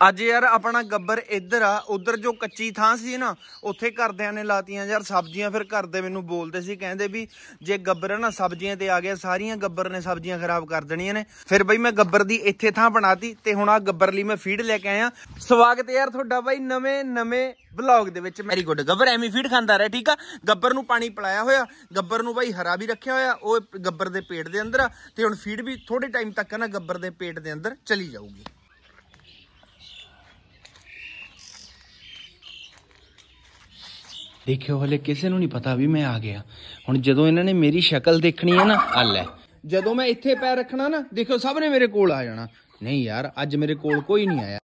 ਅੱਜ ਯਾਰ ਆਪਣਾ ਗੱਬਰ ਇੱਧਰ ਆ, ਉਧਰ ਜੋ ਕੱਚੀ ਥਾਂ ਸੀ ਨਾ, ਉੱਥੇ ਘਰਦਿਆਂ ਨੇ ਲਾਤੀਆਂ ਯਾਰ ਸਬਜ਼ੀਆਂ, ਫਿਰ ਘਰ ਦੇ ਮੈਨੂੰ ਬੋਲਦੇ ਸੀ, ਕਹਿੰਦੇ ਵੀ ਜੇ ਗੱਬਰ ਹੈ ਨਾ, ਸਬਜ਼ੀਆਂ ਤੇ ਆ ਗਿਆ, ਸਾਰੀਆਂ ਗੱਬਰ ਨੇ ਸਬਜ਼ੀਆਂ ਖਰਾਬ ਕਰ ਦੇਣੀਆਂ ਨੇ। ਫਿਰ ਬਈ ਮੈਂ ਗੱਬਰ ਦੀ ਇੱਥੇ ਥਾਂ ਬਣਾਤੀ ਤੇ ਹੁਣ ਆ ਗੱਬਰ ਲਈ ਮੈਂ ਫੀਡ ਲੈ ਕੇ ਆਇਆ। ਸਵਾਗਤ ਯਾਰ ਤੁਹਾਡਾ ਬਾਈ ਨਵੇਂ ਨਵੇਂ ਵਲੌਗ ਦੇ ਵਿੱਚ। ਵੈਰੀ ਗੁੱਡ ਗੱਬਰ ਐਵੇਂ ਫੀਡ ਖਾਂਦਾ ਰਿਹਾ, ਠੀਕ ਆ? ਗੱਬਰ ਨੂੰ ਪਾਣੀ ਪਿਲਾਇਆ ਹੋਇਆ, ਗੱਬਰ ਨੂੰ ਬਾਈ ਹਰਾ ਵੀ ਰੱਖਿਆ ਹੋਇਆ, ਉਹ ਗੱਬਰ ਦੇ ਪੇਟ ਦੇ ਅੰਦਰ ਆ, ਤੇ ਹੁਣ ਫੀਡ ਵੀ ਥੋੜੇ ਟਾਈਮ ਤੱਕ ਨਾ ਗੱਬਰ ਦੇ ਪੇਟ ਦੇ ਅੰਦਰ ਚਲੀ ਜਾਊਗੀ। ਦੇਖਿਓ ਹਲੇ ਕਿਸੇ ਨੂੰ ਨਹੀਂ ਪਤਾ ਵੀ ਮੈਂ ਆ ਗਿਆ। ਹੁਣ ਜਦੋਂ ਇਹਨਾਂ ਨੇ ਮੇਰੀ ਸ਼ਕਲ ਦੇਖਣੀ ਹੈ ਨਾ, ਆ ਲੈ। ਜਦੋਂ ਮੈਂ ਇੱਥੇ ਪੈਰ ਰੱਖਣਾ ਨਾ, ਦੇਖਿਓ ਸਭ ਨੇ ਮੇਰੇ ਕੋਲ ਆ ਜਾਣਾ। ਨਹੀਂ ਯਾਰ, ਅੱਜ ਮੇਰੇ ਕੋਲ ਕੋਈ ਨਹੀਂ ਆਇਆ।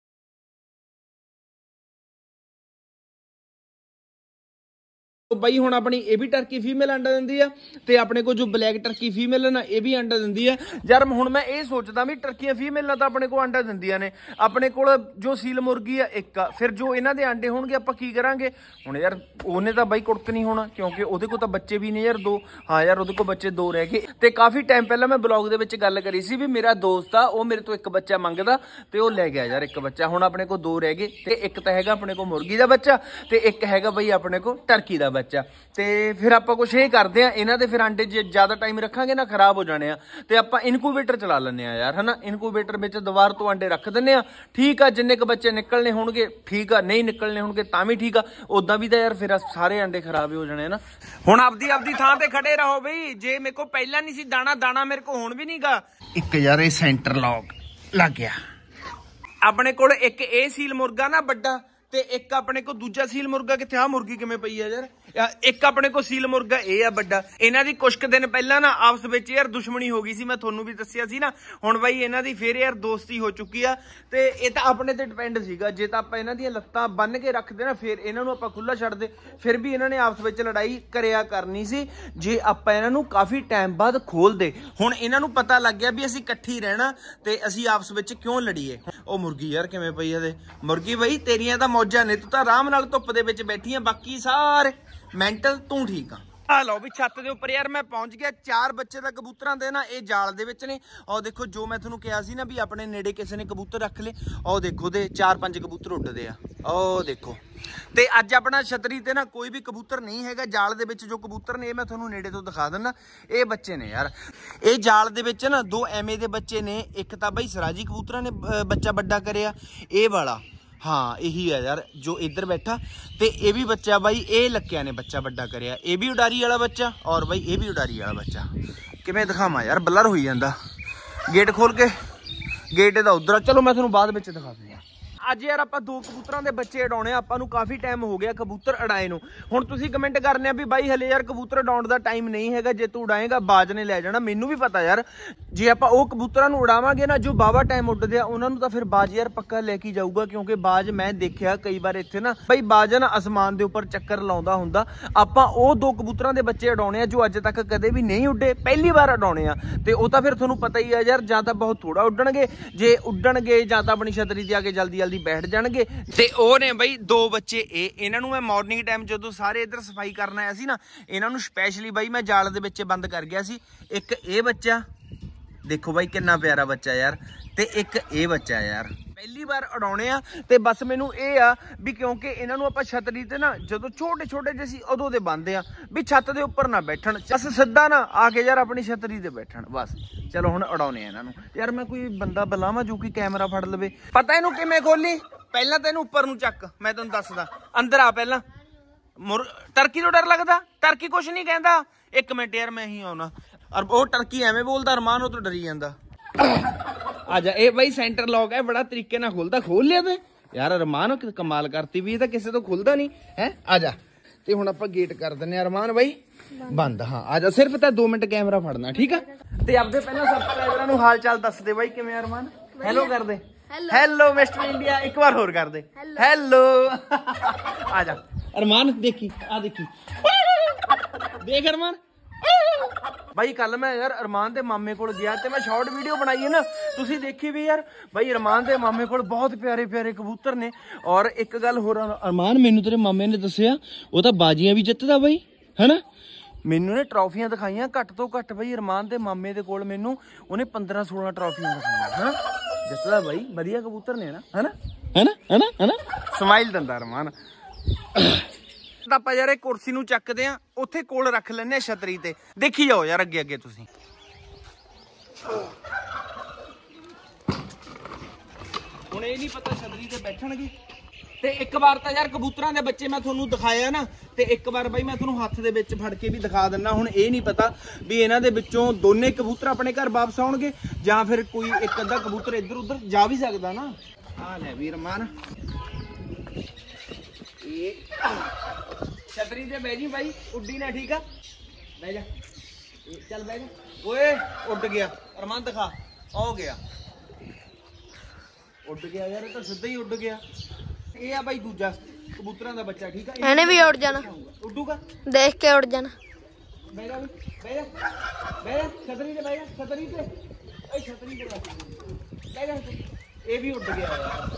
ਉਹ ਬਾਈ ਹੁਣ ਆਪਣੀ ਇਹ ਵੀ ਟਰਕੀ ਫੀਮੇਲ ਅੰਡਾ ਦਿੰਦੀ ਆ ਤੇ ਆਪਣੇ ਕੋਲ ਜੋ ਬਲੈਕ ਟਰਕੀ ਫੀਮੇਲ ਨਾ ਇਹ ਵੀ ਅੰਡਾ ਦਿੰਦੀ ਆ। ਯਾਰ ਹੁਣ ਮੈਂ ਇਹ ਸੋਚਦਾ ਵੀ ਟਰਕੀਆਂ ਫੀਮੇਲਾਂ ਤਾਂ ਆਪਣੇ ਕੋਲ ਅੰਡਾ ਦਿੰਦੀਆਂ ਨੇ। ਆਪਣੇ ਕੋਲ ਜੋ ਸੀਲ ਮੁਰਗੀ ਆ, ਇੱਕ ਆ। ਫਿਰ ਜੋ ਇਹਨਾਂ ਦੇ ਅੰਡੇ ਹੋਣਗੇ, ਆਪਾਂ ਕੀ ਕਰਾਂਗੇ? ਹੁਣ ਯਾਰ, ਉਹਨੇ ਤਾਂ ਬਾਈ ਕੁੜਕ ਨਹੀਂ ਹੋਣਾ, ਕਿਉਂਕਿ ਉਹਦੇ ਕੋਲ ਤਾਂ ਬੱਚੇ ਵੀ ਨੇ ਯਾਰ ਦੋ। ਹਾਂ ਯਾਰ, ਉਹਦੇ ਕੋਲ ਬੱਚੇ ਦੋ ਰਹਿ ਗਏ। ਤੇ ਕਾਫੀ ਟਾਈਮ ਪਹਿਲਾਂ ਮੈਂ ਬਲੌਗ ਦੇ ਵਿੱਚ ਗੱਲ ਕਰੀ ਸੀ ਵੀ ਮੇਰਾ ਦੋਸਤ ਆ, ਉਹ ਮੇਰੇ ਤੋਂ ਇੱਕ ਬੱਚਾ ਮੰਗਦਾ ਤੇ ਉਹ ਲੈ ਗਿਆ ਯਾਰ ਇੱਕ ਬੱਚਾ। ਹੁਣ ਆਪਣੇ ਕੋਲ ਦੋ ਰਹਿ ਗਏ ਤੇ ਇੱਕ ਤਾਂ ਹੈਗਾ ਆਪਣੇ ਕੋਲ ਮੁਰਗੀ ਦਾ ਬੱਚਾ ਤੇ ਇੱਕ ਹੈਗਾ ਬਈ ਆਪਣੇ ਕੋਲ ਟਰਕੀ ਦਾ ਬੱਚਾ ਤੇ ਫਿਰ ਆਪਾਂ ਕੁਝ ਇਹ ਕਰਦੇ ਆ ਇਹਨਾਂ ਦੇ ਫਿਰ ਅੰਡੇ ਜੇ ਜ਼ਿਆਦਾ ਟਾਈਮ ਰੱਖਾਂਗੇ ਨਾ ਖਰਾਬ ਹੋ ਜਾਣੇ ਆ। ਤੇ ਆਪਾਂ ਇਨਕੂਬੇਟਰ ਚਲਾ ਲੈਂਦੇ ਆ ਯਾਰ ਹਨਾ? ਇਨਕੂਬੇਟਰ ਵਿੱਚ ਦੁਬਾਰ ਤੋਂ ਅੰਡੇ ਰੱਖ ਦਿੰਨੇ ਆ। ਠੀਕ ਆ ਜਿੰਨੇ ਕ ਬੱਚੇ ਨਿਕਲਣੇ ਹੋਣਗੇ ਠੀਕ ਆ ਨਹੀਂ ਨਿਕਲਣੇ ਹੋਣਗੇ ਤਾਂ ਵੀ ਠੀਕ ਆ। ਉਦਾਂ ਵੀ ਤਾਂ ਯਾਰ ਫਿਰ ਸਾਰੇ ਅੰਡੇ ਖਰਾਬ ਹੀ ਹੋ ਜਾਣੇ ਨਾ। ਹੁਣ ਆਪਦੀ ਆਪਦੀ ਥਾਂ ਤੇ ਖੜੇ ਰਹੋ ਬਈ। ਜੇ ਮੇਰੇ ਕੋ ਪਹਿਲਾਂ ਨਹੀਂ ਸੀ ਦਾਣਾ ਦਾਣਾ ਮੇਰੇ ਕੋ ਹੁਣ ਵੀ ਨਹੀਂਗਾ। ਇੱਕ ਯਾਰ ਇਹ ਸੈਂਟਰ ਲੌਕ ਲੱਗ ਗਿਆ। ਆਪਣੇ ਕੋਲ ਇੱਕ ਇਹ ਸੀਲ ਮੁਰਗਾ ਨਾ ਵੱਡਾ ਤੇ ਇੱਕ ਆਪਣੇ ਕੋਲ ਦੂਜਾ ਸੀਲ ਮੁਰਗਾ ਕਿੱਥੇ? ਆ ਮੁਰਗੀ ਕਿਵੇਂ ਪਈ ਆ ਯਾਰ? ਇੱਕ ਆਪਣੇ ਕੋਲ ਸੀਲ ਮੁਰਗਾ ਇਹ ਆ ਵੱਡਾ। ਇਹਨਾਂ ਦੀ ਕੁਛ ਕੁ ਦਿਨ ਪਹਿਲਾਂ ਨਾ ਆਪਸ ਵਿੱਚ ਯਾਰ ਦੁਸ਼ਮਣੀ ਹੋ ਗਈ ਸੀ, ਮੈਂ ਤੁਹਾਨੂੰ ਵੀ ਦੱਸਿਆ ਸੀ ਨਾ। ਹੁਣ ਬਾਈ ਇਹਨਾਂ ਦੀ ਫੇਰ ਯਾਰ ਦੋਸਤੀ ਹੋ ਚੁੱਕੀ ਆ। ਤੇ ਇਹ ਤਾਂ ਆਪਣੇ ਤੇ ਡਿਪੈਂਡ ਸੀਗਾ। ਜੇ ਤਾਂ ਆਪਾਂ ਇਹਨਾਂ ਦੀਆਂ ਲੱਤਾਂ ਬੰਨ ਕੇ ਰੱਖਦੇ ਨਾ, ਫਿਰ ਇਹਨਾਂ ਨੂੰ ਆਪਾਂ ਖੁੱਲਾ ਛੱਡਦੇ ਫਿਰ ਵੀ ਇਹਨਾਂ ਨੇ ਆਪਸ ਵਿੱਚ ਲੜਾਈ ਕਰਿਆ ਕਰਨੀ ਸੀ। ਜੇ ਆਪਾਂ ਇਹਨਾਂ ਨੂੰ ਕਾਫੀ ਟਾਈਮ ਬਾਅਦ ਖੋਲਦੇ ਹੁਣ ਇਹਨਾਂ ਨੂੰ ਪਤਾ ਲੱਗ ਗਿਆ ਵੀ ਅਸੀਂ ਇਕੱਠੀ ਰਹਿਣਾ ਤੇ ਅਸੀਂ ਆਪਸ ਵਿੱਚ ਕਿਉਂ ਲੜੀਏ। ਉਹ ਮੁਰਗੀ ਯਾਰ ਕਿਵੇਂ ਪਈ ਇਹਦੇ ਮੁਰਗੀ ਬਈ, ਤੇਰੀਆਂ ਤਾਂ ਮੌਜਾਂ ਨੇ। ਤੂੰ ਤਾਂ ਆਰਾਮ ਨਾਲ ਧੁੱਪ ਦੇ ਵਿੱਚ ਬੈਠੀ ਆ। ਬਾਕੀ ਸਾਰੇ ਮੈਂਟਲ ਤੂੰ ਠੀਕ ਆ। ਆ ਲਓ ਵੀ ਛੱਤ ਦੇ ਉੱਪਰ ਯਾਰ ਮੈਂ ਪਹੁੰਚ ਗਿਆ, ਚਾਰ ਬੱਚੇ ਦਾ ਕਬੂਤਰਾਂ ਦੇ ਨਾ, ਇਹ ਜਾਲ ਦੇ ਵਿੱਚ ਨੇ। ਆਹ ਦੇਖੋ, ਜੋ ਮੈਂ ਤੁਹਾਨੂੰ ਕਿਹਾ ਸੀ ਨਾ ਵੀ ਆਪਣੇ ਨੇੜੇ ਕਿਸੇ ਨੇ ਕਬੂਤਰ ਰੱਖ ਲੇ ਆਹ ਦੇਖੋ ਦੇ ਚਾਰ ਪੰਜ ਕਬੂਤਰ ਉੱਡਦੇ ਆ। ਆਹ ਦੇਖੋ। ਤੇ ਅੱਜ ਆਪਣਾ ਛਤਰੀ ਤੇ ਨਾ ਕੋਈ ਵੀ ਕਬੂਤਰ ਨਹੀਂ ਹੈਗਾ, ਜਾਲ ਦੇ ਵਿੱਚ ਜੋ ਕਬੂਤਰ ਨੇ, ਇਹ ਮੈਂ ਤੁਹਾਨੂੰ ਨੇੜੇ ਤੋਂ ਦਿਖਾ ਦਿੰਦਾ ਇਹ ਬੱਚੇ ਨੇ ਯਾਰ। ਇਹ ਜਾਲ ਦੇ ਵਿੱਚ ਨਾ ਦੋ ਐਵੇਂ ਦੇ ਬੱਚੇ ਨੇ, ਇੱਕ ਤਾਂ ਬਈ ਸਰਾਜੀ ਕਬੂਤਰਾਂ ਨੇ ਬੱਚਾ ਵੱਡਾ ਕਰਿਆ, ਇਹ ਵਾਲਾ। ਹਾਂ, ਇਹੀ ਆ ਯਾਰ, ਜੋ ਇੱਧਰ ਬੈਠਾ। ਤੇ ਇਹ ਵੀ ਬੱਚਾ ਬਾਈ, ਇਹ ਲੱਕਿਆ ਨੇ ਬੱਚਾ ਵੱਡਾ ਕਰਿਆ। ਇਹ ਵੀ ਉਡਾਰੀ ਵਾਲਾ ਬੱਚਾ ਔਰ ਬਾਈ, ਇਹ ਵੀ ਉਡਾਰੀ ਵਾਲਾ ਬੱਚਾ। ਕਿਵੇਂ ਦਿਖਾਵਾਂ ਯਾਰ, ਬਲਰ ਹੋਈ ਜਾਂਦਾ। ਗੇਟ ਖੋਲ ਕੇ, ਗੇਟ ਇਹਦਾ ਉਧਰ ਚਲੋ, ਮੈਂ ਤੁਹਾਨੂੰ ਬਾਅਦ ਵਿੱਚ ਦਿਖਾ ਦਿੰਦਾ। ਅੱਜ ਯਾਰ ਆਪਾਂ ਦੋ ਕਬੂਤਰਾਂ ਦੇ ਬੱਚੇ ਉਡਾਉਣੇ ਆ, ਆਪਾਂ ਨੂੰ ਕਾਫੀ ਟਾਈਮ ਹੋ ਗਿਆ ਕਬੂਤਰ ਉਡਾਏ ਨੂੰ। ਹੁਣ ਤੁਸੀਂ ਕਮੈਂਟ ਕਰਨੇ ਆ ਵੀ ਬਾਈ ਹਲੇ ਯਾਰ ਕਬੂਤਰ ਉਡਾਉਣ ਦਾ ਟਾਈਮ ਨਹੀਂ ਹੈਗਾ, ਜੇ ਤੂੰ ਉਡਾਏਗਾ ਬਾਜ ਨੇ ਲੈ ਜਾਣਾ, ਮੈਨੂੰ ਵੀ ਪਤਾ ਯਾਰ। ਜੇ ਆਪਾਂ ਉਹ ਕਬੂਤਰਾਂ ਨੂੰ ਉਡਾਵਾਂਗੇ ਨਾ, ਜੋ ਬਾਵਾ ਟਾਈਮ ਉੱਡਦੇ ਆ, ਉਹਨਾਂ ਨੂੰ ਤਾਂ ਫਿਰ ਬਾਜ ਯਾਰ ਪੱਕਾ ਲੈ ਕੇ ਜਾਊਗਾ, ਕਿਉਂਕਿ ਬਾਜ ਮੈਂ ਦੇਖਿਆ ਕਈ ਵਾਰ ਇੱਥੇ ਨਾ, ਬਈ ਬਾਜ ਨਾ ਅਸਮਾਨ ਦੇ ਉੱਪਰ ਚੱਕਰ ਲਾਉਂਦਾ ਹੁੰਦਾ। ਆਪਾਂ ਉਹ ਦੋ ਕਬੂਤਰਾਂ ਦੇ ਬੱਚੇ ਉਡਾਉਣੇ ਆ, ਜੋ ਅੱਜ ਤੱਕ ਕਦੇ ਵੀ ਨਹੀਂ ਉੱਡੇ, ਪਹਿਲੀ ਵਾਰ ਉਡਾਉਣੇ ਆ। ਤੇ ਉਹ ਤਾਂ ਫਿਰ ਤੁਹਾਨੂੰ ਪਤਾ ਹੀ ਆ ਯਾਰ, ਜਾਂ ਤਾਂ ਬਹੁਤ ਥੋੜਾ ਉੱਡਣਗੇ। ਜੇ ਉੱਡਣਗੇ, ਜਾਂ ਤਾਂ ਆਪਣੀ ਛਤਰੀ ਤੇ ਆ ਕੇ ਜਲਦੀ ਜਲਦੀ ਬੈਠ ਜਾਣਗੇ। ਤੇ ਉਹ ਨੇ ਬਈ ਦੋ ਬੱਚੇ, ਇਹ ਇਹਨਾਂ ਨੂੰ ਮੈਂ ਮਾਰਨਿੰਗ ਟਾਈਮ ਜਦੋਂ ਸਾਰੇ ਇੱਧਰ ਸਫ਼ਾਈ ਕਰਨ ਆਇਆ ਸੀ ਨਾ, ਇਹਨਾਂ ਨੂੰ ਸਪੈਸ਼ਲੀ ਬਾਈ ਮੈਂ ਜਾਲ ਦੇ ਵਿੱਚ ਬੰਦ ਕਰ ਗਿਆ ਸੀ। ਇੱਕ ਇਹ ਬੱਚਾ ਦੇਖੋ ਬਾਈ ਕਿੰਨਾ ਪਿਆਰਾ ਬੱਚਾ ਯਾਰ ਤੇ ਇੱਕ ਇਹ ਬੱਚਾ ਯਾਰ। ਪਹਿਲੀ ਵਾਰ ਉਡਾਉਣੇ ਆ ਤੇ ਬਸ ਮੈਨੂੰ ਇਹ ਆ ਵੀ ਕਿਉਂਕਿ ਇਹਨਾਂ ਨੂੰ ਆਪਾਂ ਛਤਰੀ ਤੇ ਨਾ ਜਦੋਂ ਛੋਟੇ ਛੋਟੇ ਜਿਹੇ ਸੀ ਉਦੋਂ ਦੇ ਬੰਦੇ ਆ ਵੀ ਛੱਤ ਦੇ ਉੱਪਰ ਨਾ ਬੈਠਣ, ਬਸ ਸਿੱਧਾ ਨਾ ਆ ਕੇ ਯਾਰ ਆਪਣੀ ਛਤਰੀ ਤੇ ਬੈਠਣ, ਬਸ। ਚਲੋ ਹੁਣ ਉਡਾਉਣੇ ਆ ਇਹਨਾਂ ਨੂੰ। ਯਾਰ ਮੈਂ ਕੋਈ ਬੰਦਾ ਬੁਲਾਵਾਂ ਜੋ ਕਿ ਕੈਮਰਾ ਫੜ ਲਵੇ। ਪਤਾ ਇਹਨੂੰ ਕਿਵੇਂ ਖੋਲੀ? ਪਹਿਲਾਂ ਤੈਨੂੰ ਉੱਪਰ ਨੂੰ ਚੱਕ, ਮੈਂ ਤੈਨੂੰ ਦੱਸਦਾ। ਅੰਦਰ ਆ ਪਹਿਲਾਂ। ਮੁਰ ਟਰਕੀ ਤੋਂ ਡਰ ਲੱਗਦਾ? ਟਰਕੀ ਕੁਛ ਨਹੀਂ ਕਹਿੰਦਾ। ਇੱਕ ਮਿੰਟ ਯਾਰ, ਮੈਂ ਹੀ ਆਉਣਾ। ਔਰ ਉਹ ਟਰਕੀ ਐਵੇਂ ਬੋਲਦਾ ਅਰਮਾਨ ਉਹ ਤੋਂ ਡਰੀ ਜਾਂਦਾ। ਆ ਜਾ ਇਹ ਬਈ ਸੈਂਟਰ ਲੌਕ ਹੈ ਬੜਾ ਤਰੀਕੇ ਨਾਲ ਖੁੱਲਦਾ ਖੋਲ ਲਿਆ ਤੇ। ਯਾਰ ਅਰਮਾਨ ਕਿ ਕਮਾਲ ਕਰਤੀ ਵੀ ਇਹ ਤਾਂ ਕਿਸੇ ਤੋਂ ਖੁੱਲਦਾ ਨਹੀਂ ਹੈ? ਆ ਜਾ। ਤੇ ਹੁਣ ਆਪਾਂ ਗੇਟ ਕਰ ਦਿੰਨੇ ਆ ਅਰਮਾਨ ਬਾਈ। ਬੰਦ ਹਾਂ ਆ ਜਾ ਸਿਰਫ ਤਾਂ 2 ਮਿੰਟ ਕੈਮਰਾ ਫੜਨਾ ਠੀਕ ਆ? ਤੇ ਆਪਦੇ ਪਹਿਲਾਂ ਸਬਸਕ੍ਰਾਈਬਰਾਂ ਨੂੰ ਹਾਲ ਚਾਲ ਦੱਸ ਦੇ ਬਾਈ ਕਿਵੇਂ ਆ ਅਰਮਾਨ? ਹੈਲੋ ਕਰ ਦੇ। ਹੈਲੋ ਮਿਸਟਰ ਇੰਡੀਆ ਇੱਕ ਵਾਰ ਹੋਰ ਕਰ ਦੇ। ਹੈਲੋ ਆ ਜਾ। ਅਰਮਾਨ ਦੇਖੀ ਆ ਦੇਖੀ। ਦੇਖ ਅਰਮਾਨ। ਬਾਈ ਕੱਲ ਮੈਂ ਯਾਰ ਅਰਮਾਨ ਦੇ ਮਾਮੇ ਕੋਲ ਗਿਆ ਤੇ ਮੈਂ ਸ਼ਾਰਟ ਵੀਡੀਓ ਬਣਾਈ ਹੈ ਨਾ। ਤੁਸੀਂ ਦੇਖੀ ਵੀ ਯਾਰ। ਬਾਈ ਅਰਮਾਨ ਦੇ ਮਾਮੇ ਕੋਲ ਬਹੁਤ ਪਿਆਰੇ ਪਿਆਰੇ ਕਬੂਤਰ ਨੇ। ਔਰ ਇੱਕ ਗੱਲ ਹੋਰ ਅਰਮਾਨ ਮੈਨੂੰ ਤੇਰੇ ਮਾਮੇ ਨੇ ਦੱਸਿਆ ਉਹ ਤਾਂ ਬਾਜੀਆਂ ਵੀ ਜਿੱਤਦਾ ਬਾਈ ਹੈਨਾ? ਮੈਨੂੰ ਨੇ ਟਰਾਫੀਆਂ ਦਿਖਾਈਆਂ ਘੱਟ ਤੋਂ ਘੱਟ ਬਈ ਅਰਮਾਨ ਦੇ ਮਾਮੇ ਦੇ ਕੋਲ ਮੈਨੂੰ ਉਹਨੇ 15 16 ਟਰਾਫੀਆਂ ਦਿਖਾਈਆਂ ਹਾਂ ਜਿੱਤਦਾ ਬਾਈ ਵਧੀਆ ਕਬੂਤਰ ਨੇ ਨਾ ਹਨਾ? ਹਨਾ ਹਨਾ ਹਨਾ? ਸਮਾਈਲ ਦਿੰਦਾ ਰਮਾਨ ਤਾਂ ਆਪਾਂ ਯਾਰ ਇਹ ਕੁਰਸੀ ਨੂੰ ਚੱਕਦੇ ਆ, ਉੱਥੇ ਕੋਲ ਰੱਖ ਲੈਨੇ ਆ ਛਤਰੀ ਤੇ। ਦੇਖੀ ਜਾਓ ਯਾਰ ਅੱਗੇ ਅੱਗੇ ਤੁਸੀਂ। ਹੁਣ ਇਹ ਨਹੀਂ ਪਤਾ ਛਤਰੀ ਤੇ ਬੈਠਣਗੇ। ਤੇ ਇੱਕ ਵਾਰ ਤਾਂ ਯਾਰ ਕਬੂਤਰਾਂ ਦੇ ਬੱਚੇ ਮੈਂ ਤੁਹਾਨੂੰ ਦਿਖਾਇਆ ਨਾ, ਤੇ ਇੱਕ ਵਾਰ ਬਾਈ ਮੈਂ ਤੁਹਾਨੂੰ ਹੱਥ ਦੇ ਵਿੱਚ ਫੜ ਕੇ ਵੀ ਦਿਖਾ ਦਿੰਨਾ। ਹੁਣ ਇਹ ਨਹੀਂ ਪਤਾ ਵੀ ਇਹਨਾਂ ਦੇ ਵਿੱਚੋਂ ਦੋਨੇ ਕਬੂਤਰ ਆਪਣੇ ਘਰ ਵਾਪਸ ਆਉਣਗੇ, ਜਾਂ ਫਿਰ ਕੋਈ ਇੱਕ ਅੱਧਾ ਕਬੂਤਰ ਇੱਧਰ ਉੱਧਰ ਜਾ ਵੀ ਸਕਦਾ ਨਾ। ਆ ਲੈ ਵੀਰ ਇਹ ਛਤਰੀ ਤੇ ਬਹਿ ਜੀ ਬਾਈ ਉੱਡੀ ਨਾ ਠੀਕ ਆ ਬਹਿ ਜਾ ਇਹ ਚੱਲ ਬਹਿ ਜਾ ਓਏ ਉੱਡ ਗਿਆ ਅਰਮਾਨ ਦਿਖਾ ਹੋ ਗਿਆ ਉੱਡ ਗਿਆ ਯਾਰ ਇਹ ਤਾਂ ਸਿੱਧਾ ਹੀ ਉੱਡ ਗਿਆ ਇਹ ਆ ਬਾਈ ਦੂਜਾ ਕਬੂਤਰਾਂ ਦਾ ਬੱਚਾ ਠੀਕ ਆ ਇਹ ਇਹਨੇ ਵੀ ਉੱਡ ਜਾਣਾ ਉੱਡੂਗਾ ਦੇਖ ਕੇ ਉੱਡ ਜਾਣਾ ਬਹਿ ਜਾ ਵੀ ਬਹਿ ਜਾ ਬਹਿ ਜਾ ਛਤਰੀ ਤੇ ਬਹਿ ਜਾ ਛਤਰੀ ਤੇ ਓਏ ਛਤਰੀ ਤੇ ਬਹਿ ਬਹਿ ਜਾ ਇਹ ਵੀ ਉੱਡ ਗਿਆ ਯਾਰ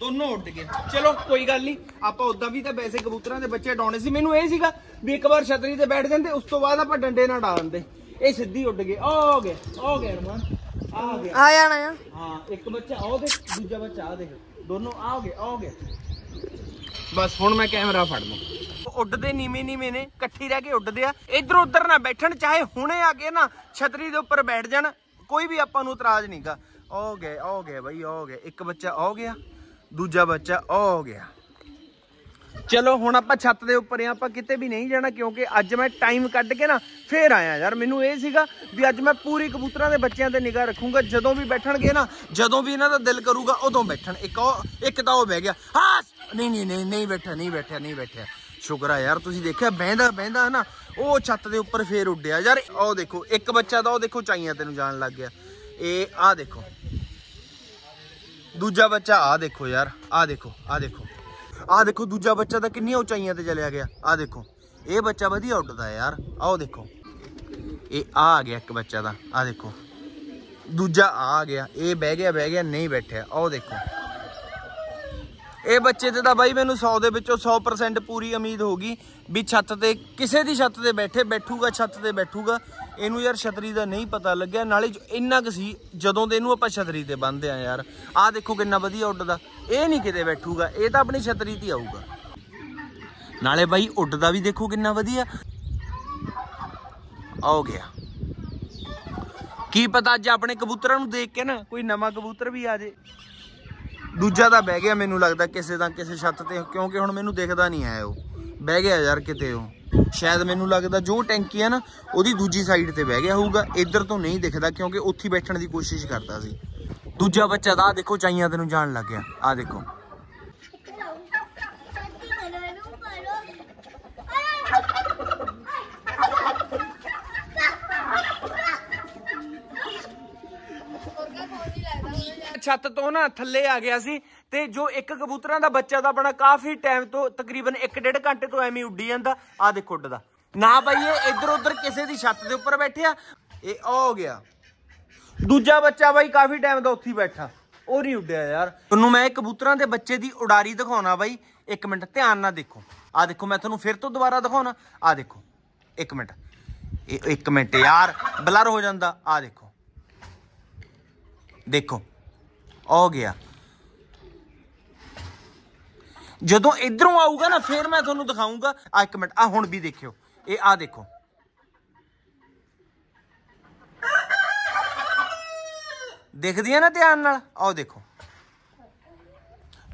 ਦੋਨੋਂ ਉੱਡ ਗਏ। ਚਲੋ ਕੋਈ ਗੱਲ ਨਹੀਂ। ਆਪਾਂ ਉਦਾਂ ਵੀ ਤਾਂ ਵੈਸੇ ਕਬੂਤਰਾਂ ਦੇ ਬੱਚੇ ਡਾਉਣੇ ਸੀ। ਮੈਨੂੰ ਇਹ ਸੀਗਾ ਵੀ ਇੱਕ ਵਾਰ ਛਤਰੀ ਤੇ ਬੈਠ ਜਾਂਦੇ ਉਸ ਤੋਂ ਬਾਅਦ ਆਪਾਂ ਡੰਡੇ ਨਾਲ ਡਾ ਦਿੰਦੇ। ਇਹ ਸਿੱਧੀ ਉੱਡ ਗਏ। ਆ ਹੋ ਗਏ ਹੋ ਗਏ ਅਰਮਾਨ ਆ ਗਿਆ। ਆ ਜਾਣਾ ਆ। ਹਾਂ ਇੱਕ ਬੱਚਾ ਆਹ ਦੇਖ ਦੂਜਾ ਬੱਚਾ ਆ ਦੇਖ। ਦੋਨੋਂ ਆ ਹੋ ਗਏ ਆ ਹੋ ਗਏ ਬਸ ਹੁਣ ਮੈਂ ਕੈਮਰਾ ਫੜ ਲਵਾਂ। ਉੱਡਦੇ ਨੀਵੇਂ ਨੀਵੇਂ ਨੇ ਇਕੱਠੀ ਰਹਿ ਕੇ ਉੱਡਦੇ ਆ। ਇੱਧਰ ਉੱਧਰ ਨਾ ਬੈਠਣ ਚਾਹੇ ਹੁਣੇ ਆ ਕੇ ਨਾ ਛਤਰੀ ਦੇ ਉੱਪਰ ਬੈਠ ਜਾਣ ਕੋਈ ਵੀ ਆਪਾਂ ਨੂੰ ਇਤਰਾਜ਼ ਨਹੀਂਗਾ ਹੋ ਗਏ ਹੋ ਗਏ ਬਈ ਹੋ ਗਏ ਇੱਕ ਬੱਚਾ ਹੋ ਗਿਆ। ਦੂਜਾ ਬੱਚਾ ਉਹ ਹੋ ਗਿਆ। ਚਲੋ, ਹੁਣ ਆਪਾਂ ਛੱਤ ਦੇ ਉੱਪਰ ਆ, ਆਪਾਂ ਕਿਤੇ ਵੀ ਨਹੀਂ ਜਾਣਾ ਕਿਉਂਕਿ ਅੱਜ ਮੈਂ ਟਾਈਮ ਕੱਢ ਕੇ ਨਾ ਫੇਰ ਆਇਆ ਯਾਰ। ਮੈਨੂੰ ਇਹ ਸੀਗਾ ਵੀ ਅੱਜ ਮੈਂ ਪੂਰੀ ਕਬੂਤਰਾਂ ਦੇ ਬੱਚਿਆਂ ਤੇ ਨਿਗਾਹ ਰੱਖੂੰਗਾ। ਜਦੋਂ ਵੀ ਬੈਠਣਗੇ ਨਾ, ਜਦੋਂ ਵੀ ਇਹਨਾਂ ਦਾ ਦਿਲ ਕਰੂਗਾ, ਉਦੋਂ ਬੈਠਣ। ਇੱਕ ਉਹ, ਇੱਕ ਤਾਂ ਉਹ ਬਹਿ ਗਿਆ ਹਾਂ ਨਹੀਂ ਨਹੀਂ ਨਹੀਂ ਨਹੀਂ ਬੈਠਾ ਨਹੀਂ ਬੈਠਿਆ ਨਹੀਂ ਬੈਠਿਆ। ਸ਼ੁਕਰ ਆ ਯਾਰ, ਤੁਸੀਂ ਦੇਖਿਆ, ਬਹਿੰਦਾ ਬਹਿੰਦਾ ਨਾ ਉਹ ਛੱਤ ਦੇ ਉੱਪਰ ਫੇਰ ਉੱਡਿਆ। ਯਾਰ, ਉਹ ਦੇਖੋ, ਇੱਕ ਬੱਚਾ ਤਾਂ ਉਹ ਦੇਖੋ ਚਾਈਆਂ ਤੈਨੂੰ ਜਾਣ ਲੱਗ ਗਿਆ। ਇਹ, ਆਹ ਦੇਖੋ। ਦੂਜਾ ਬੱਚਾ ਆ ਦੇਖੋ ਯਾਰ ਆ ਦੇਖੋ ਆ ਦੇਖੋ। ਆ ਦੇਖੋ, ਦੂਜਾ ਬੱਚਾ ਤਾਂ ਕਿੰਨੀਆਂ ਉਚਾਈਆਂ ਤੇ ਚਲਿਆ ਗਿਆ। ਆ ਦੇਖੋ, ਇਹ ਬੱਚਾ ਵਧੀਆ ਉੱਡਦਾ ਯਾਰ। ਆਓ ਦੇਖੋ, ਇਹ ਆ ਆ ਗਿਆ ਇੱਕ ਬੱਚਾ ਦਾ ਆ ਦੇਖੋ। ਦੂਜਾ ਆ ਆ ਗਿਆ, ਇਹ ਬਹਿ ਗਿਆ ਬਹਿ ਗਿਆ, ਨਹੀਂ ਬੈਠਿਆ। ਆਓ ਦੇਖੋ। ਇਹ ਬੱਚੇ ਤੇ ਤਾਂ ਬਾਈ ਮੈਨੂੰ 100 ਦੇ ਵਿੱਚੋਂ 100% ਪੂਰੀ ਉਮੀਦ ਹੋਗੀ ਵੀ ਛੱਤ ਤੇ, ਕਿਸੇ ਦੀ ਛੱਤ ਤੇ ਬੈਠੇ, ਬੈਠੂਗਾ, ਛੱਤ ਤੇ ਬੈਠੂਗਾ। ਇਹਨੂੰ ਯਾਰ ਛਤਰੀ ਦਾ ਨਹੀਂ ਪਤਾ ਲੱਗਿਆ, ਨਾਲੇ ਇੰਨਾ ਕੁ ਸੀ, ਜਦੋਂ ਦੇ ਇਹਨੂੰ ਆਪਾਂ ਛਤਰੀ ਤੇ ਬੰਨਦੇ ਆ ਯਾਰ। ਆਹ ਦੇਖੋ ਕਿੰਨਾ ਵਧੀਆ ਉੱਡਦਾ ਇਹ ਨਹੀਂ ਕਿਤੇ ਬੈਠੂਗਾ, ਇਹ ਤਾਂ ਆਪਣੀ ਛਤਰੀ ਤੇ ਹੀ ਆਊਗਾ। ਨਾਲੇ ਬਾਈ ਉੱਡਦਾ ਵੀ ਦੇਖੋ ਕਿੰਨਾ ਵਧੀਆ। ਆਉ ਗਿਆ। ਕੀ ਪਤਾ ਅੱਜ ਆਪਣੇ ਕਬੂਤਰਾਂ ਨੂੰ ਦੇਖ ਕੇ ਨਾ ਕੋਈ ਨਵਾਂ ਕਬੂਤਰ ਵੀ ਆ ਜੇ। ਦੂਜਾ ਤਾਂ ਬਹਿ ਗਿਆ ਮੈਨੂੰ ਲੱਗਦਾ, ਕਿਸੇ ਦਾ ਕਿਸੇ ਛੱਤ ਤੇ, ਕਿਉਂਕਿ ਹੁਣ ਮੈਨੂੰ ਦਿਖਦਾ ਨਹੀਂ ਆਇਆ ਉਹ। ਬਹਿ ਗਿਆ ਯਾਰ ਕਿਤੇ ਉਹ। ਸ਼ਾਇਦ ਮੈਨੂੰ ਲੱਗਦਾ ਜੋ ਟੈਂਕੀ ਹੈ ਨਾ, ਉਹਦੀ ਦੂਜੀ ਸਾਈਡ ਤੇ ਬਹਿ ਗਿਆ ਹੋਊਗਾ, ਇੱਧਰ ਤੋਂ ਨਹੀਂ ਦਿਖਦਾ ਕਿਉਂਕਿ ਉੱਥੇ ਬੈਠਣ ਦੀ ਕੋਸ਼ਿਸ਼ ਕਰਦਾ ਸੀ। ਦੂਜਾ ਬੱਚਾ ਤਾਂ ਆਹ ਦੇਖੋ ਚਾਈਆਂ ਤੈਨੂੰ ਜਾਣ ਲੱਗ ਗਿਆ। ਆ ਦੇਖੋ। ਛੱਤ ਤੋਂ ਨਾ ਥੱਲੇ ਆ ਗਿਆ ਸੀ। ਤੇ ਜੋ ਇੱਕ ਕਬੂਤਰਾਂ ਦਾ ਬੱਚਾ ਦਾ ਬਣਾ ਕਾਫੀ ਟਾਈਮ ਤੋਂ ਤਕਰੀਬਨ 1.5 ਘੰਟੇ ਤੋਂ ਐਵੇਂ ਉੱਡੀ ਜਾਂਦਾ ਆ ਦੇਖੋ ਉੱਡਦਾ। ਨਾ ਬਾਈ ਇਹ ਇੱਧਰ ਉੱਧਰ ਕਿਸੇ ਦੀ ਛੱਤ ਦੇ ਉੱਪਰ ਬੈਠਿਆ ਇਹ ਆ ਹੋ ਗਿਆ। ਦੂਜਾ ਬੱਚਾ ਬਾਈ ਕਾਫੀ ਟਾਈਮ ਦਾ ਉੱਥੇ ਹੀ ਬੈਠਾ, ਉਹ ਨਹੀਂ ਉੱਡਿਆ ਯਾਰ। ਤੁਹਾਨੂੰ ਮੈਂ ਇਹ ਕਬੂਤਰਾਂ ਦੇ ਬੱਚੇ ਦੀ ਉਡਾਰੀ ਦਿਖਾਉਣਾ ਬਾਈ, ਇੱਕ ਮਿੰਟ, ਧਿਆਨ ਨਾਲ ਦੇਖੋ। ਆ ਦੇਖੋ, ਮੈਂ ਤੁਹਾਨੂੰ ਫਿਰ ਤੋਂ ਦੁਬਾਰਾ ਦਿਖਾਉਣਾ ਆ ਦੇਖੋ, ਇੱਕ ਮਿੰਟ। ਇਹ ਇੱਕ ਮਿੰਟ ਯਾਰ, ਬਲਰ ਹੋ ਜਾਂਦਾ ਆ ਦੇਖੋ। ਦੇਖੋ ਹੋ ਗਿਆ। ਜਦੋਂ ਇਧਰੋਂ ਆਊਗਾ ਨਾ, ਫਿਰ ਮੈਂ ਤੁਹਾਨੂੰ ਦਿਖਾਉਂਗਾ ਆ ਇੱਕ ਮਿੰਟ ਆ ਹੁਣ ਵੀ ਦੇਖਿਓ। ਇਹ ਆ ਦੇਖੋ। ਦਿਖਦੀ ਆ ਨਾ ਧਿਆਨ ਨਾਲ? ਆਓ ਦੇਖੋ।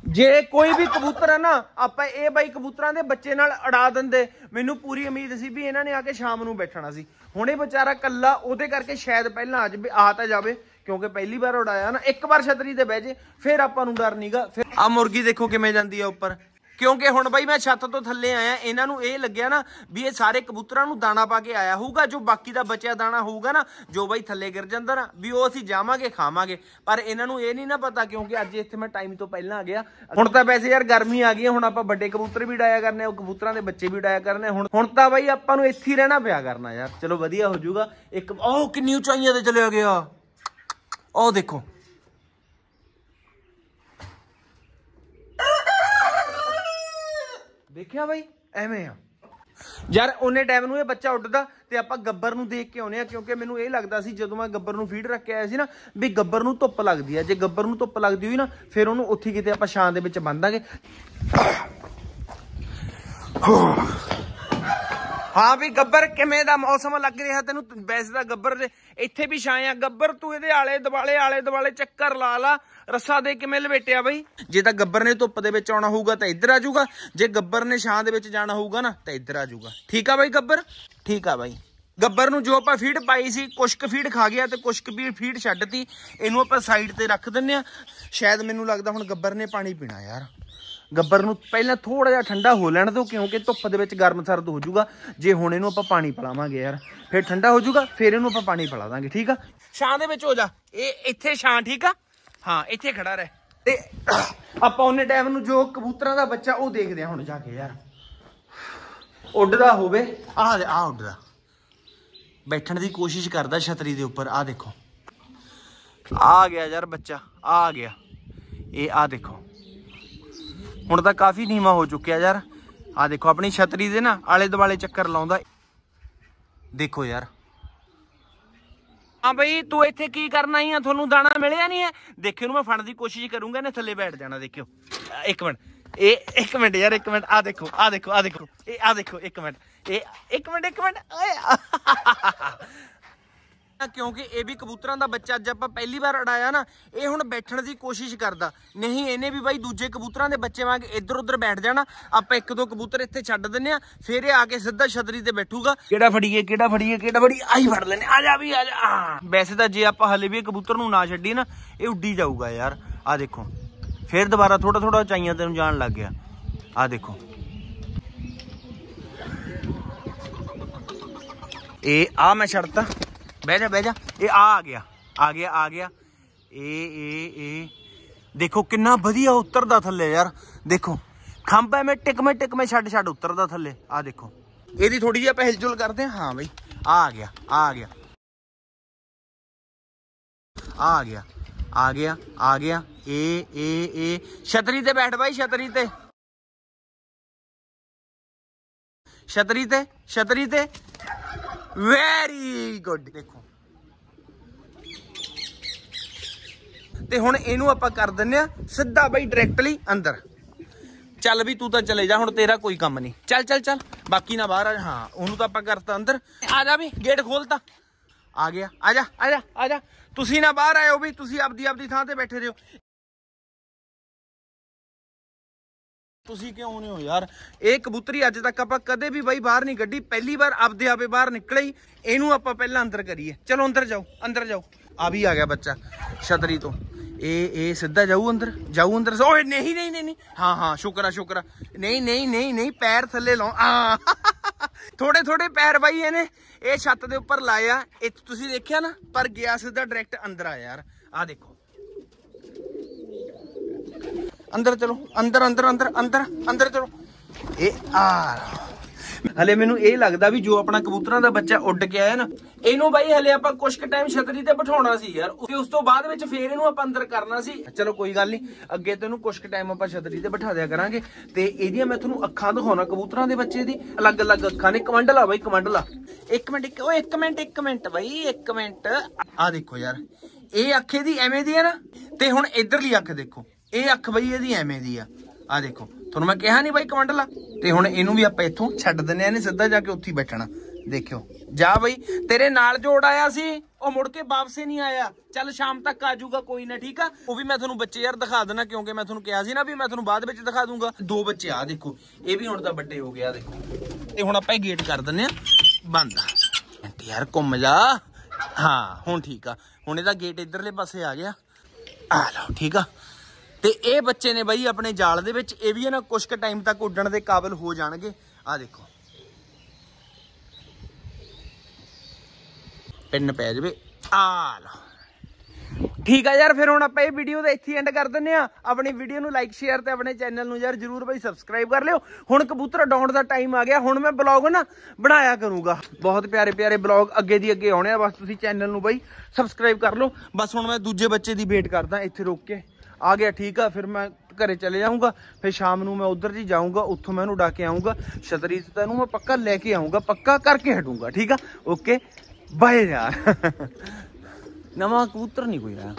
ਜੇ ਕੋਈ ਵੀ ਕਬੂਤਰ ਹੈ ਨਾ, ਆਪਾਂ ਇਹ ਬਾਈ ਕਬੂਤਰਾਂ ਦੇ ਬੱਚੇ ਨਾਲ ਅੜਾ ਦਿੰਦੇ। ਮੈਨੂੰ ਪੂਰੀ ਉਮੀਦ ਸੀ ਵੀ ਇਹਨਾਂ ਨੇ ਆ ਕੇ ਸ਼ਾਮ ਨੂੰ ਬੈਠਣਾ ਸੀ। ਹੁਣ ਇਹ ਵਿਚਾਰਾ ਕੱਲਾ ਉਹਦੇ ਕਰਕੇ ਸ਼ਾਇਦ ਪਹਿਲਾਂ ਆ ਜਾਵੇ ਆ ਤਾਂ ਜਾਵੇ, ਕਿਉਂਕਿ ਪਹਿਲੀ ਵਾਰ ਉਡਾਇਆ ਨਾ, ਇੱਕ ਵਾਰ ਛਤਰੀ ਤੇ ਬਹਿ ਜੇ, ਫਿਰ ਆਪਾਂ ਨੂੰ ਡਰ ਨਹੀਂਗਾ ਫਿਰ ਆ ਮੁਰਗੀ ਦੇਖੋ ਕਿਵੇਂ ਜਾਂਦੀ ਆ ਉੱਪਰ। ਕਿਉਂਕਿ ਹੁਣ ਬਾਈ ਮੈਂ ਛੱਤ ਤੋਂ ਥੱਲੇ ਆਇਆ ਇਹਨਾਂ ਨੂੰ ਇਹ ਲੱਗਿਆ ਨਾ ਵੀ ਇਹ ਸਾਰੇ ਕਬੂਤਰਾਂ ਨੂੰ ਦਾਣਾ ਪਾ ਕੇ ਆਇਆ ਹੋਊਗਾ ਜੋ ਬਾਕੀ ਦਾ ਬਚਿਆ ਦਾਣਾ ਹੋਊਗਾ ਨਾ ਜੋ ਬਾਈ ਥੱਲੇ ਗਿਰ ਜਾਂਦਾ ਨਾ ਵੀ ਉਹ ਅਸੀਂ ਜਾਵਾਂਗੇ ਖਾਵਾਂਗੇ। ਪਰ ਇਹਨਾਂ ਨੂੰ ਇਹ ਨਹੀਂ ਨਾ ਪਤਾ ਕਿਉਂਕਿ ਅੱਜ ਇੱਥੇ ਮੈਂ ਟਾਈਮ ਤੋਂ ਪਹਿਲਾਂ ਆ ਗਿਆ। ਹੁਣ ਤਾਂ ਵੈਸੇ ਯਾਰ ਗਰਮੀ ਆ ਗਈ ਹੈ, ਹੁਣ ਆਪਾਂ ਵੱਡੇ ਕਬੂਤਰ ਵੀ ਡਾਇਆ ਕਰਨੇ ਆ, ਉਹ ਕਬੂਤਰਾਂ ਦੇ ਬੱਚੇ ਵੀ ਡਾਇਆ ਕਰਨੇ ਹੁਣ ਹੁਣ ਤਾਂ ਬਾਈ ਆਪਾਂ ਨੂੰ ਇੱਥੇ ਹੀ ਰਹਿਣਾ ਪਿਆ ਕਰਨਾ ਯਾਰ। ਚਲੋ ਵਧੀਆ ਹੋ ਜਾਊਗਾ। ਇੱਕ ਉਹ ਕਿੰਨੀ ਉਚਾਈਆਂ ਤੇ ਚਲਿਆ ਗਿਆ। ਉਹ ਦੇਖੋ। ਦੇਖਿਆ ਬਾਈ? ਐਵੇਂ ਆ। ਯਾਰ, ਉਹਨੇ ਟਾਈਮ ਨੂੰ ਇਹ ਬੱਚਾ ਉੱਡਦਾ ਤੇ ਆਪਾਂ ਗੱਬਰ ਨੂੰ ਦੇਖ ਕੇ ਆਉਨੇ ਆ, ਕਿਉਂਕਿ ਮੈਨੂੰ ਇਹ ਲੱਗਦਾ ਸੀ ਜਦੋਂ ਮੈਂ ਗੱਬਰ ਨੂੰ ਫੀਡ ਰੱਖ ਕੇ ਆਇਆ ਸੀ ਨਾ ਵੀ ਗੱਬਰ ਨੂੰ ਧੁੱਪ ਲੱਗਦੀ ਆ। ਜੇ ਗੱਬਰ ਨੂੰ ਧੁੱਪ ਲੱਗਦੀ ਹੋਈ ਨਾ, ਫਿਰ ਉਹਨੂੰ ਉੱਥੇ ਕਿਤੇ ਆਪਾਂ ਛਾਂ ਦੇ ਵਿੱਚ ਬੰਨਾਂਗੇ ਹਾਂ ਵੀ ਗੱਬਰ ਕਿਵੇਂ ਦਾ ਮੌਸਮ ਲੱਗ ਰਿਹਾ ਤੈਨੂੰ? ਵੈਸੇ ਤਾਂ ਗੱਬਰ ਦੇ ਇੱਥੇ ਵੀ ਛਾਂ ਆ। ਗੱਬਰ, ਤੂੰ ਇਹਦੇ ਆਲੇ ਦੁਆਲੇ ਆਲੇ ਦੁਆਲੇ ਚੱਕਰ ਲਾ ਲਾ। ਰੱਸਾ ਦੇ ਕਿਵੇਂ ਲਵੇਟਿਆ ਬਈ? ਜੇ ਤਾਂ ਗੱਬਰ ਨੇ ਧੁੱਪ ਦੇ ਵਿੱਚ ਆਉਣਾ ਹੋਊਗਾ ਤਾਂ ਇੱਧਰ ਆ ਜਾਊਗਾ। ਜੇ ਗੱਬਰ ਨੇ ਛਾਂ ਦੇ ਵਿੱਚ ਜਾਣਾ ਹੋਊਗਾ ਨਾ, ਤਾਂ ਇੱਧਰ ਆ ਜਾਊਗਾ। ਠੀਕ ਆ ਬਾਈ ਗੱਬਰ? ਠੀਕ ਆ ਬਾਈ। ਗੱਬਰ ਨੂੰ ਜੋ ਆਪਾਂ ਫੀਡ ਪਾਈ ਸੀ, ਕੁਸ਼ਕ ਫੀਡ ਖਾ ਗਿਆ ਤੇ ਕੁਸ਼ਕ ਵੀ ਫੀਡ ਛੱਡਤੀ। ਇਹਨੂੰ ਆਪਾਂ ਸਾਈਡ ਤੇ ਰੱਖ ਦਿੰਨੇ ਆ। ਸ਼ਾਇਦ ਮੈਨੂੰ ਲੱਗਦਾ ਹੁਣ ਗੱਬਰ ਨੇ ਪਾਣੀ ਪੀਣਾ ਯਾਰ। ਗੱਬਰ ਨੂੰ ਪਹਿਲਾਂ ਥੋੜਾ ਜਿਹਾ ਠੰਡਾ ਹੋ ਲੈਣ ਦਿਓ ਕਿਉਂਕਿ ਧੁੱਪ ਦੇ ਵਿੱਚ ਗਰਮ ਸਰਦ ਹੋ ਜਾਊਗਾ। ਜੇ ਹੁਣ ਇਹਨੂੰ ਆਪਾਂ ਪਾਣੀ ਪਿਲਾਵਾਂਗੇ ਯਾਰ ਫਿਰ ਠੰਡਾ ਹੋ ਜਾਊਗਾ ਫਿਰ ਇਹਨੂੰ ਆਪਾਂ ਪਾਣੀ ਪਿਲਾ ਦਾਂਗੇ ਠੀਕ ਆ? ਛਾਂ ਦੇ ਵਿੱਚ ਹੋ ਜਾ। ਇਹ ਇੱਥੇ ਛਾਂ ਠੀਕ ਆ? ਹਾਂ ਇੱਥੇ ਖੜਾ ਰਹਿ। ਤੇ ਆਪਾਂ ਉਹਨੇ ਟਾਈਮ ਨੂੰ ਜੋ ਕਬੂਤਰਾਂ ਦਾ ਬੱਚਾ ਉਹ ਦੇਖਦੇ ਆ ਹੁਣ ਜਾ ਕੇ ਯਾਰ। ਉੱਡਦਾ ਹੋਵੇ। ਆਹ ਆ ਉੱਡਦਾ। ਬੈਠਣ ਦੀ ਕੋਸ਼ਿਸ਼ ਕਰਦਾ ਛਤਰੀ ਦੇ ਉੱਪਰ। ਆ ਦੇਖੋ। ਆ ਗਿਆ ਯਾਰ ਬੱਚਾ ਆ ਗਿਆ। ਇਹ ਆ ਦੇਖੋ। ਹੁਣ ਤਾਂ ਕਾਫੀ ਨੀਵਾ ਹੋ ਚੁੱਕਿਆ ਯਾਰ। ਆ ਦੇਖੋ, ਆਪਣੀ ਛਤਰੀ ਦੇ ਨਾ ਆਲੇ ਦੁਆਲੇ ਚੱਕਰ ਲਾਉਂਦਾ। ਦੇਖੋ ਯਾਰ। ਹਾਂ ਬਈ, ਤੂੰ ਇੱਥੇ ਕੀ ਕਰਨਾ ਹੀ ਆ? ਤੁਹਾਨੂੰ ਦਾਣਾ ਮਿਲਿਆ ਨਹੀਂ ਹੈ? ਦੇਖਿਓ ਨੂੰ ਮੈਂ ਫੜਨ ਦੀ ਕੋਸ਼ਿਸ਼ ਕਰੂੰਗਾ ਨੇ ਥੱਲੇ ਬੈਠ ਜਾਣਾ, ਦੇਖਿਓ। ਇੱਕ ਮਿੰਟ। ਇਹ ਇੱਕ ਮਿੰਟ ਯਾਰ, ਇੱਕ ਮਿੰਟ। ਆ ਦੇਖੋ ਆ ਦੇਖੋ ਆ ਦੇਖੋ। ਇਹ ਆ ਦੇਖੋ, ਇੱਕ ਮਿੰਟ। ਇਹ, ਇੱਕ ਮਿੰਟ ਇੱਕ ਮਿੰਟ। ਓਏ। ਕਿਉਂਕਿ ਇਹ ਵੀ ਕਬੂਤਰਾਂ ਦਾ ਬੱਚਾ, ਅੱਜ ਆਪਾਂ ਪਹਿਲੀ ਵਾਰ ਅੜਾਇਆ ਨਾ, ਇਹ ਹੁਣ ਬੈਠਣ ਦੀ ਕੋਸ਼ਿਸ਼ ਕਰਦਾ। ਨਹੀਂ, ਇਹਨੇ ਵੀ ਬਾਈ ਦੂਜੇ ਕਬੂਤਰਾਂ ਦੇ ਬੱਚੇ ਵਾਂਗ ਇੱਧਰ ਉੱਧਰ ਬੈਠ ਜਾਣਾ। ਆਪਾਂ ਇੱਕ ਦੋ ਕਬੂਤਰ ਇੱਥੇ ਛੱਡ ਦਿੰਨੇ ਆ ਫਿਰ ਇਹ ਆ ਕੇ ਸਿੱਧਾ ਛਤਰੀ ਤੇ ਬੈਠੂਗਾ। ਕਿਹੜਾ ਫੜੀਏ ਕਿਹੜਾ ਫੜੀਏ, ਕਿਹੜਾ ਫੜੀ ਆਈ ਫੜ ਲੈਨੇ ਆ ਜਾ ਵੀ, ਆ ਜਾ। ਵੈਸੇ ਤਾਂ ਜੇ ਆਪਾਂ ਹਲੇ ਵੀ ਕਬੂਤਰ ਨੂੰ ਨਾ ਛੱਡੀ ਨਾ, ਇਹ ਉੱਡੀ ਜਾਊਗਾ ਯਾਰ। ਆ ਦੇਖੋ। ਫਿਰ ਦੁਬਾਰਾ ਥੋੜਾ ਥੋੜਾ ਉਚਾਈਆਂ ਤੇ ਨੂੰ ਜਾਣ ਲੱਗ ਗਿਆ। ਆ ਦੇਖੋ। ਇਹ, ਆ ਮੈਂ ਛੱਡਤਾ। ਬਹਿ ਜਾ ਬਹਿ ਜਾ ਇਹ ਆ ਆ ਗਿਆ ਆ ਗਿਆ ਆ ਗਿਆ ਇਹ ਇਹ ਇਹ ਦੇਖੋ ਕਿੰਨਾ ਵਧੀਆ ਉਤਰਦਾ ਥੱਲੇ ਯਾਰ ਦੇਖੋ ਖੰਭੇ ਮੈਂ ਟਿਕਵੇਂ ਟਿਕਵੇਂ ਛੱਡ ਛੱਡ ਉਤਰਦਾ ਥੱਲੇ ਆ ਦੇਖੋ ਇਹਦੀ ਥੋੜੀ ਜਿਹੀ ਆਪਾਂ ਹਿਲਜੁਲ ਕਰਦੇ ਹਾਂ ਹਾਂ ਬਈ ਆ ਆ ਗਿਆ ਆ ਆ ਗਿਆ ਆ ਆ ਗਿਆ ਆ ਗਿਆ ਆ ਗਿਆ ਇਹ ਇਹ ਇਹ ਛਤਰੀ ਤੇ ਬੈਠ ਬਾਈ ਛਤਰੀ ਤੇ ਛਤਰੀ ਤੇ ਛਤਰੀ ਤੇ ਵੈਰੀ ਗੁੱਡ ਦੇਖੋ। ਤੇ ਹੁਣ ਇਹਨੂੰ ਆਪਾਂ ਕਰ ਦਿੰਨੇ ਆ ਸਿੱਧਾ ਬਈ ਡਾਇਰੈਕਟਲੀ ਅੰਦਰ। ਚੱਲ ਵੀ ਤੂੰ ਤਾਂ ਚਲੇ ਜਾ, ਹੁਣ ਤੇਰਾ ਕੋਈ ਕੰਮ ਨਹੀਂ। ਚੱਲ ਚੱਲ ਚੱਲ। ਬਾਕੀ ਨਾ ਬਾਹਰ ਆ ਹਾਂ, ਉਹਨੂੰ ਤਾਂ ਆਪਾਂ ਕਰਤਾ ਅੰਦਰ। ਆ ਜਾ ਵੀ ਗੇਟ ਖੋਲਤਾ। ਆ ਗਿਆ, ਆ ਜਾ ਆ ਜਾ ਆ ਜਾ। ਤੁਸੀਂ ਨਾ ਬਾਹਰ ਆਇਓ ਵੀ, ਤੁਸੀਂ ਆਪਦੀ ਆਪਦੀ ਥਾਂ ਤੇ ਬੈਠੇ ਰਹੋ। ਤੁਸੀਂ ਕਿਉਂ ਆਉਨੇ ਹੋ ਯਾਰ? ਇਹ ਕਬੂਤਰੀ ਅੱਜ ਤੱਕ ਆਪਾਂ ਕਦੇ ਵੀ ਬਾਈ ਬਾਹਰ ਨਹੀਂ ਕੱਢੀ। ਪਹਿਲੀ ਵਾਰ ਆਪਦੇ ਆਪੇ ਬਾਹਰ ਨਿਕਲੇ ਇਹਨੂੰ ਆਪਾਂ ਪਹਿਲਾਂ ਅੰਦਰ ਕਰੀਏ। ਚਲੋ ਅੰਦਰ ਜਾਓ ਅੰਦਰ ਜਾਓ। ਆ ਵੀ ਆ ਗਿਆ ਬੱਚਾ, ਛਤਰੀ ਤੋਂ। ਇਹ ਇਹ ਸਿੱਧਾ ਜਾਊ ਅੰਦਰ? ਜਾਊ ਅੰਦਰ ਓਏ, ਨਹੀਂ ਨਹੀਂ ਨਹੀਂ ਹਾਂ ਹਾਂ, ਸ਼ੁਕਰਾ ਸ਼ੁਕਰਾ ਨਹੀਂ ਨਹੀਂ ਨਹੀਂ ਨਹੀਂ, ਪੈਰ ਥੱਲੇ ਲਾਓ ਆ। ਥੋੜੇ ਥੋੜੇ ਪੈਰ ਬਾਈ ਇਹਨੇ। ਇਹ ਛੱਤ ਦੇ ਉੱਪਰ ਲਾਇਆ। ਇਹ ਤੁਸੀਂ ਦੇਖਿਆ ਨਾ? ਪਰ ਗਿਆ ਸਿੱਧਾ ਡਾਇਰੈਕਟ ਅੰਦਰ ਆ ਯਾਰ। ਆ ਦੇਖੋ। ਅੰਦਰ ਚਲੋ, ਅੰਦਰ ਅੰਦਰ ਅੰਦਰ ਅੰਦਰ ਅੰਦਰ ਚਲੋ। ਇਹ ਆ। ਹਲੇ ਮੈਨੂੰ ਇਹ ਲੱਗਦਾ ਵੀ ਜੋ ਆਪਣਾ ਕਬੂਤਰਾਂ ਦਾ ਬੱਚਾ ਉੱਡ ਕੇ ਆਇਆ ਨਾ, ਇਹਨੂੰ ਬਾਈ ਹਲੇ ਆਪਾਂ ਕੁਝ ਕੁ ਟਾਈਮ ਛਤਰੀ ਤੇ ਬਿਠਾਉਣਾ ਸੀ ਯਾਰ। ਤੇ ਉਸ ਤੋਂ ਬਾਅਦ ਵਿੱਚ ਫੇਰ ਇਹਨੂੰ ਆਪਾਂ ਅੰਦਰ ਕਰਨਾ ਸੀ। ਚਲੋ ਕੋਈ ਗੱਲ ਨਹੀਂ ਅੱਗੇ ਤੈਨੂੰ ਕੁਝ ਕੁ ਟਾਈਮ ਆਪਾਂ ਛਤਰੀ ਤੇ ਬਿਠਾ ਦਿਆ ਕਰਾਂਗੇ। ਤੇ ਇਹਦੀਆਂ ਮੈਂ ਤੁਹਾਨੂੰ ਅੱਖਾਂ ਦਿਖਾਉਣਾ ਕਬੂਤਰਾਂ ਦੇ ਬੱਚੇ ਦੀ। ਅਲੱਗ-ਅਲੱਗ ਅੱਖਾਂ ਨੇ। ਕਮੰਡਲਾ ਬਾਈ, ਕਮੰਡਲਾ। ਇੱਕ ਮਿੰਟ, ਇੱਕ ਓਏ, ਇੱਕ ਮਿੰਟ ਇੱਕ ਮਿੰਟ ਬਾਈ, ਇੱਕ ਮਿੰਟ। ਆ ਦੇਖੋ ਯਾਰ, ਇਹ ਅੱਖੇ ਦੀ ਐਵੇਂ ਦੀ ਹੈ ਨਾ, ਤੇ ਹੁਣ ਇਧਰਲੀ ਅੱਖ ਦੇਖੋ। ਇਹ ਅੱਖ ਬਈ ਇਹਦੀ ਐਵੇਂ ਦੀ ਆ। ਆ ਦੇਖੋ, ਤੁਹਾਨੂੰ ਮੈਂ ਕਿਹਾ ਨਹੀਂ ਬਾਈ ਕਮੰਡਲਾ? ਤੇ ਹੁਣ ਇਹਨੂੰ ਵੀ ਆਪਾਂ ਇੱਥੋਂ ਛੱਡ ਦਿੰਨੇ ਆ ਇਹਨੇ ਸਿੱਧਾ ਜਾ ਕੇ ਉੱਥੇ ਬੈਠਣਾ। ਦੇਖਿਓ, ਜਾ ਬਈ, ਤੇਰੇ ਨਾਲ ਜੋੜ ਆਇਆ ਸੀ, ਉਹ ਮੁੜ ਕੇ ਵਾਪਸ ਨਹੀਂ ਆਇਆ। ਚੱਲ ਸ਼ਾਮ ਤੱਕ ਆ ਜਾਊਗਾ, ਕੋਈ ਨਾ, ਠੀਕ ਆ? ਉਹ ਵੀ ਮੈਂ ਤੁਹਾਨੂੰ ਬੱਚੇ ਯਾਰ ਦਿਖਾ ਦੇਣਾ ਕਿਉਂਕਿ ਮੈਂ ਤੁਹਾਨੂੰ ਕਿਹਾ ਸੀ ਨਾ ਵੀ ਮੈਂ ਤੁਹਾਨੂੰ ਬਾਅਦ ਵਿੱਚ ਦਿਖਾ ਦੂੰਗਾ। ਦੋ ਬੱਚੇ ਆ ਦੇਖੋ, ਇਹ ਵੀ ਹੁਣ ਤਾਂ ਵੱਡੇ ਹੋ ਗਿਆ ਦੇਖੋ। ਤੇ ਹੁਣ ਆਪਾਂ ਇਹ ਗੇਟ ਕਰ ਦਿੰਨੇ ਆ ਬੰਦ ਆਂਟੀ ਯਾਰ, ਘੁੰਮ ਜਾ। ਹਾਂ, ਹੁਣ ਠੀਕ ਆ। ਹੁਣ ਇਹਦਾ ਗੇਟ ਇਧਰਲੇ ਪਾਸੇ ਆ ਗਿਆ। ਆ ਲਓ, ਠੀਕ ਆ। ਤੇ ਇਹ ਬੱਚੇ ਨੇ ਬਾਈ ਆਪਣੇ ਜਾਲ ਦੇ ਵਿੱਚ, ਇਹ ਵੀ ਨਾ ਕੁਝ ਕੁ ਟਾਈਮ ਤੱਕ ਉੱਡਣ ਦੇ ਕਾਬਿਲ ਹੋ ਜਾਣਗੇ। ਆ ਦੇਖੋ। ਪਿੰਨ ਪੈ ਜਾਵੇ। ਆ ਲਓ। ਠੀਕ ਆ ਯਾਰ, ਫਿਰ ਹੁਣ ਆਪਾਂ ਇਹ ਵੀਡੀਓ ਦਾ ਇੱਥੇ ਐਂਡ ਕਰ ਦਿੰਨੇ ਆ ਆਪਣੀ ਵੀਡੀਓ ਨੂੰ ਲਾਈਕ ਸ਼ੇਅਰ ਤੇ ਆਪਣੇ ਚੈਨਲ ਨੂੰ ਯਾਰ ਜਰੂਰ ਬਈ ਸਬਸਕ੍ਰਾਈਬ ਕਰ ਲਿਓ। ਹੁਣ ਕਬੂਤਰ ਉਡਾਉਣ ਦਾ ਟਾਈਮ ਆ ਗਿਆ। ਹੁਣ ਮੈਂ ਬਲੌਗ ਨਾ ਬਣਾਇਆ ਕਰੂੰਗਾ। ਬਹੁਤ ਪਿਆਰੇ ਪਿਆਰੇ ਬਲੌਗ ਅੱਗੇ ਦੀ ਅੱਗੇ ਆਉਣੇ ਆ। ਬਸ ਤੁਸੀਂ ਚੈਨਲ ਨੂੰ ਬਈ ਸਬਸਕ੍ਰਾਈਬ ਕਰ ਲਓ। ਬਸ ਹੁਣ ਮੈਂ ਦੂਜੇ ਬੱਚੇ ਦੀ ਵੇਟ ਕਰਦਾ ਇੱਥੇ ਰੋਕ ਕੇ। ਆ ਗਿਆ, ਠੀਕ ਆ, ਫਿਰ ਮੈਂ ਘਰੇ ਚਲੇ ਜਾਊਂਗਾ, ਫਿਰ ਸ਼ਾਮ ਨੂੰ ਮੈਂ ਉਧਰ ਜੀ ਜਾਊਂਗਾ, ਉੱਥੋਂ ਮੈਂ ਉਹਨੂੰ ਡਾ ਕੇ ਆਊਂਗਾ, ਛਤਰੀ ਤੇ ਤੈਨੂੰ ਮੈਂ ਪੱਕਾ ਲੈ ਕੇ ਆਊਂਗਾ, ਪੱਕਾ ਕਰਕੇ ਹਟੂੰਗਾ, ਠੀਕ ਆ? ਓਕੇ, ਬਾਏ ਯਾਰ। ਨਵਾਂ ਕਬੂਤਰ ਨਹੀਂ ਕੋਈ ਆਇਆ।